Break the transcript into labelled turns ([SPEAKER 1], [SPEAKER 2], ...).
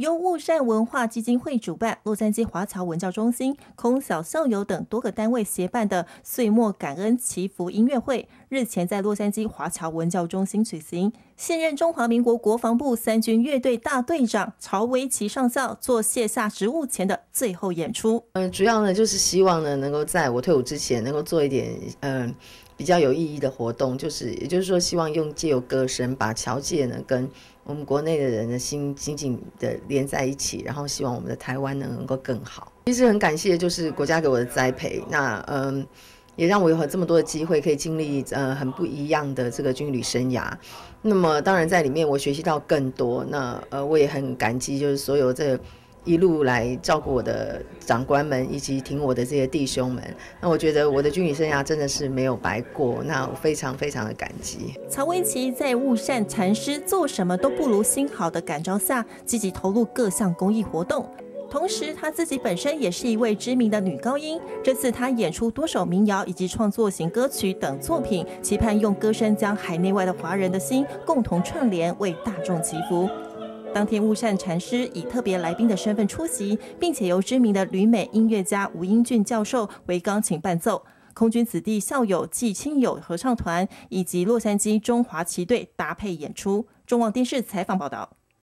[SPEAKER 1] 由雾善文化基金会主办，洛杉矶华侨文教中心、空小校友等多个单位协办的岁末感恩祈福音乐会，日前在洛杉矶华侨文教中心举行。现任中华民国国防部三军乐队大队长曹维奇上校做卸下职务前的最后演出。
[SPEAKER 2] 嗯，主要呢就是希望呢能够在我退伍之前能够做一点嗯比较有意义的活动，就是也就是说希望用借由歌声把侨界呢跟我们国内的人的心紧紧的连在一起，然后希望我们的台湾能够更好。其实很感谢，就是国家给我的栽培，那嗯，也让我有这么多的机会可以经历呃很不一样的这个军旅生涯。那么当然在里面我学习到更多，那呃我也很感激，就是所有这。一路来照顾我的长官们，以及挺我的这些弟兄们，那我觉得我的军旅生涯真的是没有白过，那我非常非常的感激。
[SPEAKER 1] 曹威奇在悟善禅师做什么都不如心好的感召下，积极投入各项公益活动。同时，他自己本身也是一位知名的女高音，这次他演出多首民谣以及创作型歌曲等作品，期盼用歌声将海内外的华人的心共同串联，为大众祈福。当天，悟善禅师以特别来宾的身份出席，并且由知名的旅美音乐家吴英俊教授为钢琴伴奏，空军子弟校友暨亲友合唱团以及洛杉矶中华旗队搭配演出。中望电视采访报道。